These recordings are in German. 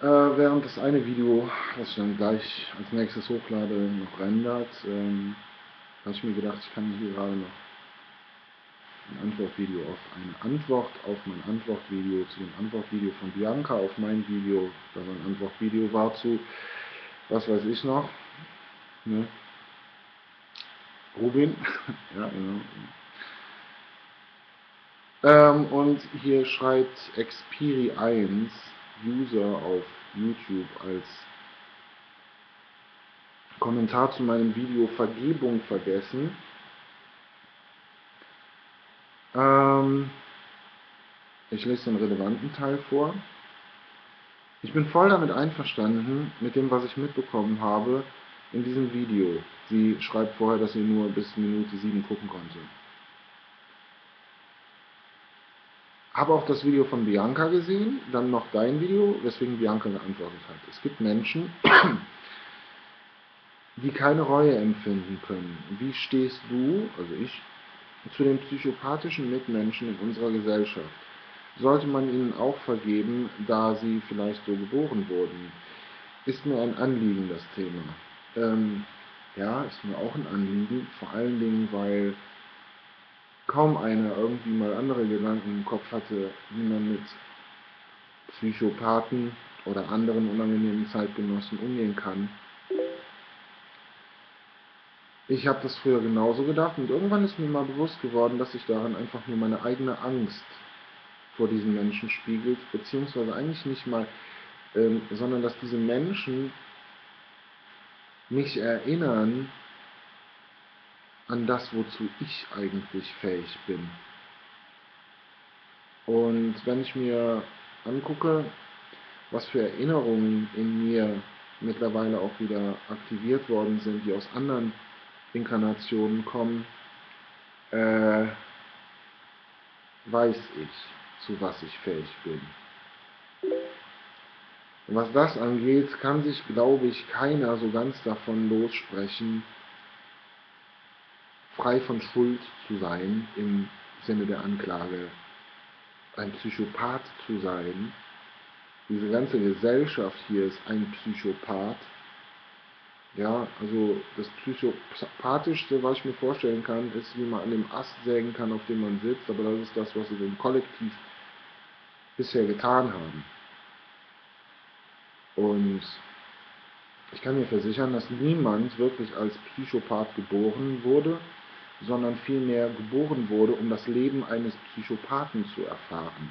Äh, während das eine Video, was ich dann gleich als nächstes hochlade, noch rendert, ähm, habe ich mir gedacht, ich kann hier gerade noch ein Antwortvideo auf eine Antwort auf mein Antwortvideo zu dem Antwortvideo von Bianca auf mein Video, das ein Antwortvideo war zu, was weiß ich noch, ne? Rubin, ja genau. Ähm, und hier schreibt Expiri1 User auf YouTube als Kommentar zu meinem Video Vergebung vergessen. Ähm, ich lese den relevanten Teil vor. Ich bin voll damit einverstanden, mit dem, was ich mitbekommen habe in diesem Video. Sie schreibt vorher, dass sie nur bis Minute 7 gucken konnte. Habe auch das Video von Bianca gesehen, dann noch dein Video, weswegen Bianca geantwortet hat. Es gibt Menschen, die keine Reue empfinden können. Wie stehst du, also ich, zu den psychopathischen Mitmenschen in unserer Gesellschaft? Sollte man ihnen auch vergeben, da sie vielleicht so geboren wurden? Ist mir ein Anliegen, das Thema. Ähm, ja, ist mir auch ein Anliegen, vor allen Dingen, weil kaum einer irgendwie mal andere Gedanken im Kopf hatte, wie man mit Psychopathen oder anderen unangenehmen Zeitgenossen umgehen kann. Ich habe das früher genauso gedacht und irgendwann ist mir mal bewusst geworden, dass sich daran einfach nur meine eigene Angst vor diesen Menschen spiegelt, beziehungsweise eigentlich nicht mal, ähm, sondern dass diese Menschen mich erinnern an das, wozu ich eigentlich fähig bin. Und wenn ich mir angucke, was für Erinnerungen in mir mittlerweile auch wieder aktiviert worden sind, die aus anderen Inkarnationen kommen, äh, weiß ich, zu was ich fähig bin. Und was das angeht, kann sich, glaube ich, keiner so ganz davon lossprechen, frei von Schuld zu sein, im Sinne der Anklage, ein Psychopath zu sein. Diese ganze Gesellschaft hier ist ein Psychopath ja, also das Psychopathischste, was ich mir vorstellen kann, ist, wie man an dem Ast sägen kann, auf dem man sitzt, aber das ist das, was wir im Kollektiv bisher getan haben. Und ich kann mir versichern, dass niemand wirklich als Psychopath geboren wurde, sondern vielmehr geboren wurde, um das Leben eines Psychopathen zu erfahren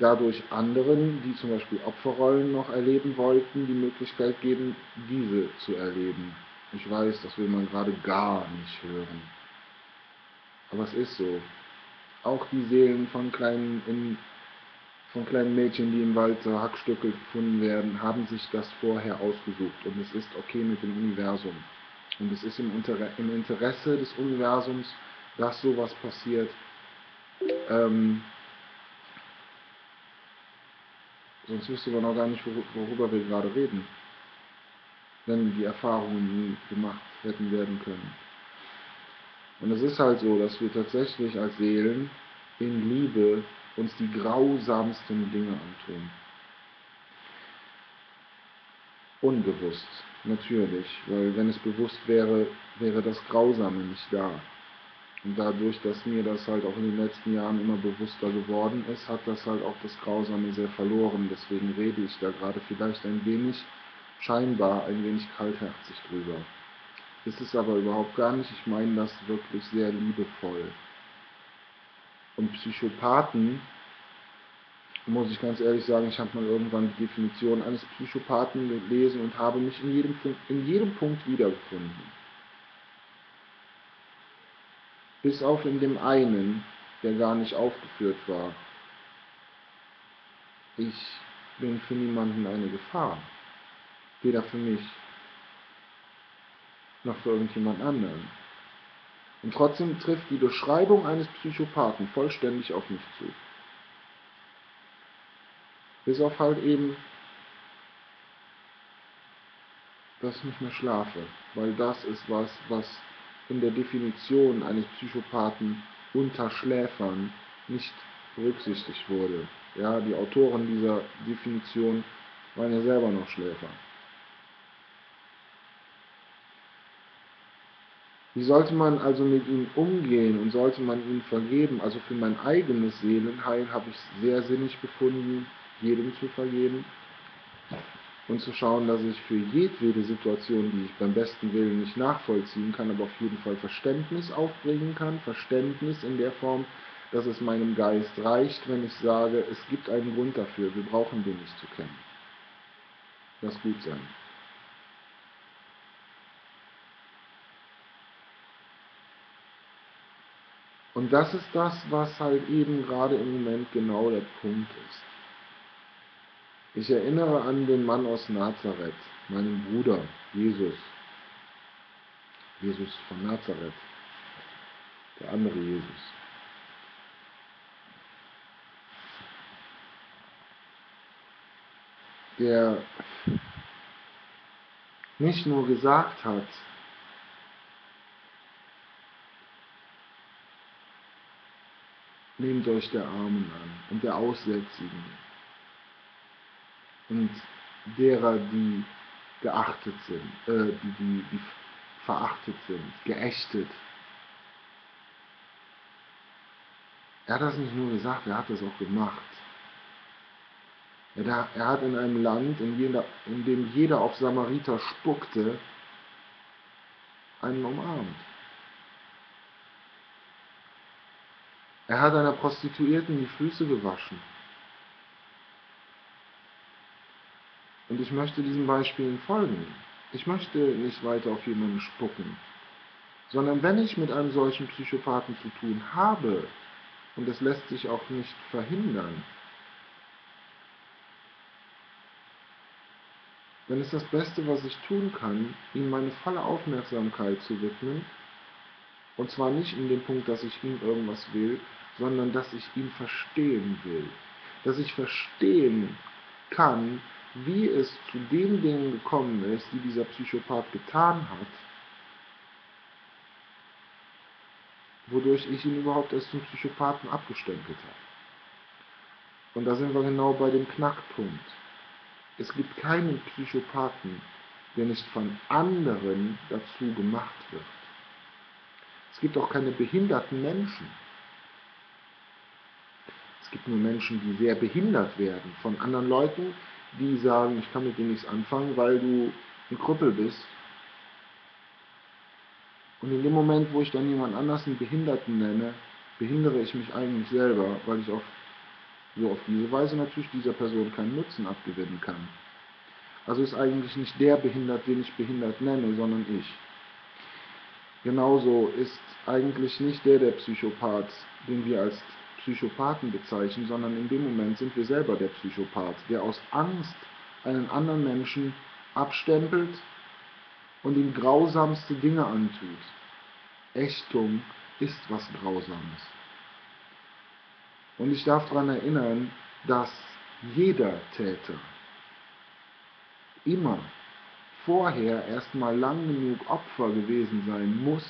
dadurch anderen, die zum Beispiel Opferrollen noch erleben wollten, die Möglichkeit geben, diese zu erleben. Ich weiß, das will man gerade gar nicht hören. Aber es ist so. Auch die Seelen von kleinen, in, von kleinen Mädchen, die im Wald so Hackstücke gefunden werden, haben sich das vorher ausgesucht. Und es ist okay mit dem Universum. Und es ist im, im Interesse des Universums, dass sowas passiert. Ähm, Sonst wüsste man auch gar nicht, worüber wir gerade reden. Wenn die Erfahrungen nie gemacht hätten werden können. Und es ist halt so, dass wir tatsächlich als Seelen in Liebe uns die grausamsten Dinge antun. Unbewusst, natürlich, weil wenn es bewusst wäre, wäre das Grausame nicht da. Und dadurch, dass mir das halt auch in den letzten Jahren immer bewusster geworden ist, hat das halt auch das Grausame sehr verloren. Deswegen rede ich da gerade vielleicht ein wenig, scheinbar ein wenig kaltherzig drüber. Ist es aber überhaupt gar nicht. Ich meine das wirklich sehr liebevoll. Und Psychopathen, muss ich ganz ehrlich sagen, ich habe mal irgendwann die Definition eines Psychopathen gelesen und habe mich in jedem, in jedem Punkt wiedergefunden. bis auf in dem einen, der gar nicht aufgeführt war. Ich bin für niemanden eine Gefahr. Weder für mich noch für irgendjemand anderen. Und trotzdem trifft die Beschreibung eines Psychopathen vollständig auf mich zu. Bis auf halt eben, dass ich nicht mehr schlafe. Weil das ist was, was in der Definition eines Psychopathen unter Schläfern nicht berücksichtigt wurde. Ja, die Autoren dieser Definition waren ja selber noch Schläfer. Wie sollte man also mit ihm umgehen und sollte man ihm vergeben? Also für mein eigenes Seelenheil habe ich es sehr sinnig befunden, jedem zu vergeben und zu schauen, dass ich für jedwede Situation, die ich beim besten Willen nicht nachvollziehen kann, aber auf jeden Fall Verständnis aufbringen kann. Verständnis in der Form, dass es meinem Geist reicht, wenn ich sage, es gibt einen Grund dafür, wir brauchen den nicht zu kennen. Das gut sein. Und das ist das, was halt eben gerade im Moment genau der Punkt ist. Ich erinnere an den Mann aus Nazareth, meinen Bruder, Jesus. Jesus von Nazareth, der andere Jesus. Der nicht nur gesagt hat, nehmt euch der Armen an und der Aussätzigen und derer, die geachtet sind, äh, die, die, die verachtet sind, geächtet. Er hat das nicht nur gesagt, er hat das auch gemacht. Er, hat in einem Land, in, jeder, in dem jeder auf Samariter spuckte, einen umarmt. Er hat einer Prostituierten die Füße gewaschen. Und ich möchte diesen Beispielen folgen. Ich möchte nicht weiter auf jemanden spucken, sondern wenn ich mit einem solchen Psychopathen zu tun habe, und das lässt sich auch nicht verhindern, dann ist das Beste, was ich tun kann, ihm meine volle Aufmerksamkeit zu widmen, und zwar nicht in dem Punkt, dass ich ihm irgendwas will, sondern dass ich ihn verstehen will. Dass ich verstehen kann, wie es zu den Dingen gekommen ist, die dieser Psychopath getan hat, wodurch ich ihn überhaupt erst zum Psychopathen abgestempelt habe. Und da sind wir genau bei dem Knackpunkt. Es gibt keinen Psychopathen, der nicht von anderen dazu gemacht wird. Es gibt auch keine behinderten Menschen. Es gibt nur Menschen, die sehr behindert werden von anderen Leuten, die sagen, ich kann mit dir nichts anfangen, weil du ein Krüppel bist. Und in dem Moment, wo ich dann jemand anders einen Behinderten nenne, behindere ich mich eigentlich selber, weil ich auf, so auf diese Weise natürlich dieser Person keinen Nutzen abgewinnen kann. Also ist eigentlich nicht der behindert, den ich behindert nenne, sondern ich. Genauso ist eigentlich nicht der der Psychopath, den wir als Psychopathen bezeichnen, sondern in dem Moment sind wir selber der Psychopath, der aus Angst einen anderen Menschen abstempelt und ihm grausamste Dinge antut. Ächtung ist was Grausames. Und ich darf daran erinnern, dass jeder Täter immer vorher erstmal lang genug Opfer gewesen sein muss,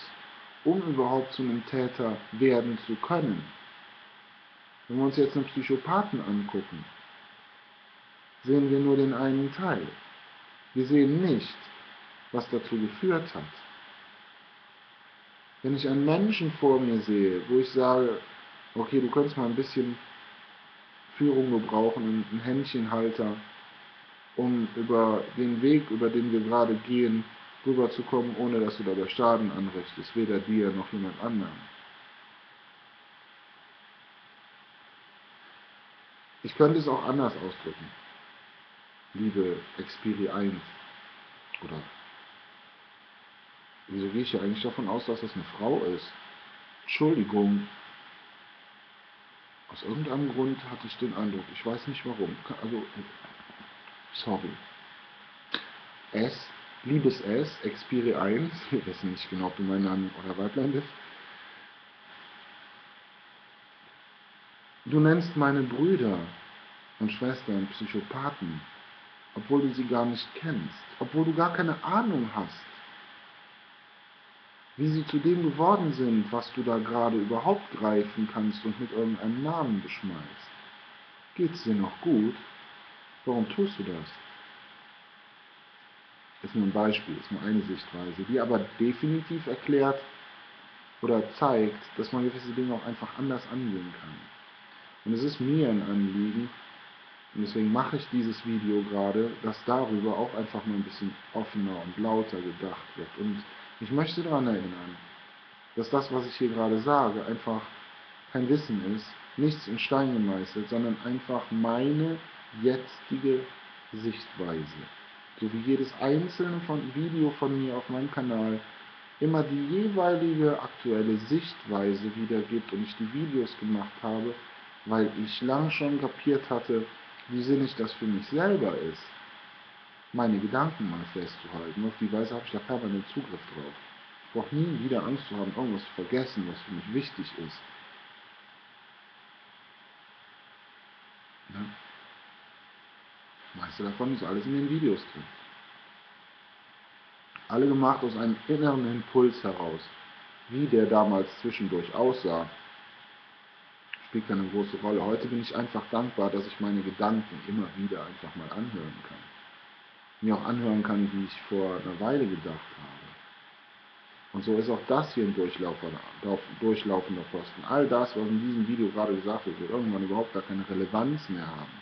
um überhaupt zu einem Täter werden zu können. Wenn wir uns jetzt einen Psychopathen angucken, sehen wir nur den einen Teil. Wir sehen nicht, was dazu geführt hat. Wenn ich einen Menschen vor mir sehe, wo ich sage, okay, du könntest mal ein bisschen Führung gebrauchen, einen Händchenhalter, um über den Weg, über den wir gerade gehen, rüberzukommen, ohne dass du dabei Schaden anrichtest, weder dir noch jemand anderem. Ich könnte es auch anders ausdrücken. Liebe Xperi 1. Oder wieso gehe ich ja eigentlich davon aus, dass das eine Frau ist? Entschuldigung. Aus irgendeinem Grund hatte ich den Eindruck, ich weiß nicht warum. Also, sorry. S, liebes S, Xperi 1, wir wissen nicht genau, ob du mein Name oder Weiblein bist. Du nennst meine Brüder und Schwestern Psychopathen, obwohl du sie gar nicht kennst, obwohl du gar keine Ahnung hast, wie sie zu dem geworden sind, was du da gerade überhaupt greifen kannst und mit irgendeinem Namen beschmeißt. Geht's dir noch gut? Warum tust du das? Ist nur ein Beispiel, ist nur eine Sichtweise, die aber definitiv erklärt oder zeigt, dass man gewisse Dinge auch einfach anders angehen kann. Und es ist mir ein Anliegen, und deswegen mache ich dieses Video gerade, dass darüber auch einfach mal ein bisschen offener und lauter gedacht wird. Und ich möchte daran erinnern, dass das, was ich hier gerade sage, einfach kein Wissen ist, nichts in Stein gemeißelt, sondern einfach meine jetzige Sichtweise. So wie jedes einzelne von Video von mir auf meinem Kanal immer die jeweilige aktuelle Sichtweise wiedergibt und ich die Videos gemacht habe, weil ich lang schon kapiert hatte, wie sinnig das für mich selber ist, meine Gedanken mal festzuhalten. Auf die Weise habe ich da permanent Zugriff drauf. Ich brauche nie wieder Angst zu haben, irgendwas zu vergessen, was für mich wichtig ist. Ja? Das meiste davon ist alles in den Videos drin. Alle gemacht aus einem inneren Impuls heraus. Wie der damals zwischendurch aussah, spielt keine große Rolle. Heute bin ich einfach dankbar, dass ich meine Gedanken immer wieder einfach mal anhören kann. Mir auch anhören kann, wie ich vor einer Weile gedacht habe. Und so ist auch das hier ein durchlaufender Posten. All das, was in diesem Video gerade gesagt wird, wird irgendwann überhaupt gar keine Relevanz mehr haben.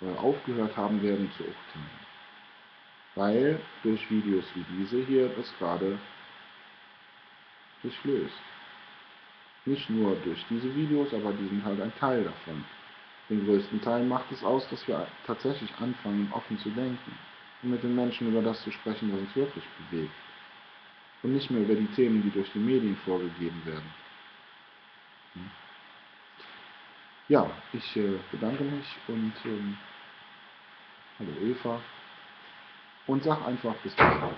Weil aufgehört haben werden zu urteilen. Weil durch Videos wie diese hier das gerade durchlöst. Nicht nur durch diese Videos, aber die sind halt ein Teil davon. Den größten Teil macht es aus, dass wir tatsächlich anfangen, offen zu denken und mit den Menschen über das zu sprechen, was uns wirklich bewegt. Und nicht mehr über die Themen, die durch die Medien vorgegeben werden. Hm? Ja, ich äh, bedanke mich und ähm, hallo Eva und sag einfach bis bald.